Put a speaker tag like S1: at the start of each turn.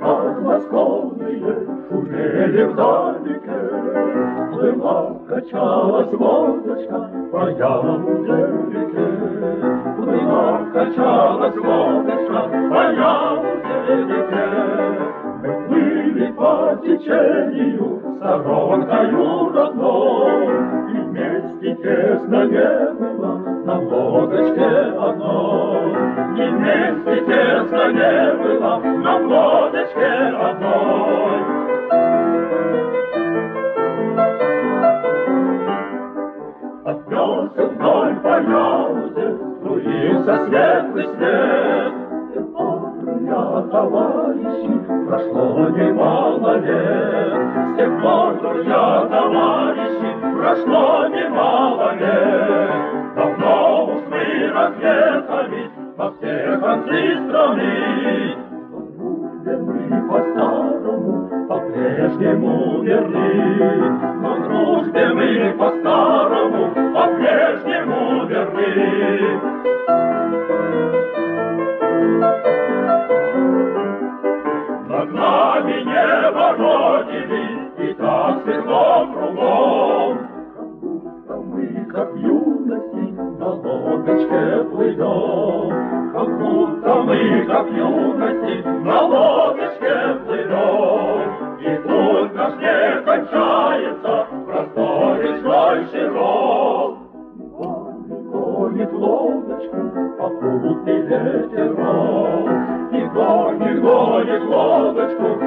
S1: подмосковные шумели вдалеке. Плыла, качалась звездочка по яблоке. Плыла, качалась звездочка по яблоке. Мы плыли по течению сторонкою родной, И вместе тесно не было на лодочке одной. И вместе тесно не было на лодочке одной. От весел вдоль по Яузе струился светлый снег. Я, товарищи, прошло немало лет. С тех пор, друзья, товарищи, прошло немало концы страны. Мы по-старому, по-прежнему верны. Но дружбе мы по-старому, по-прежнему верны. Лодочке плывем. Как будто мы, как в юности, на лодочке плывем. И тут наш не кончается, простой речной широк. Гонит лодочку попутный ветерок, И гонит, гонит лодочку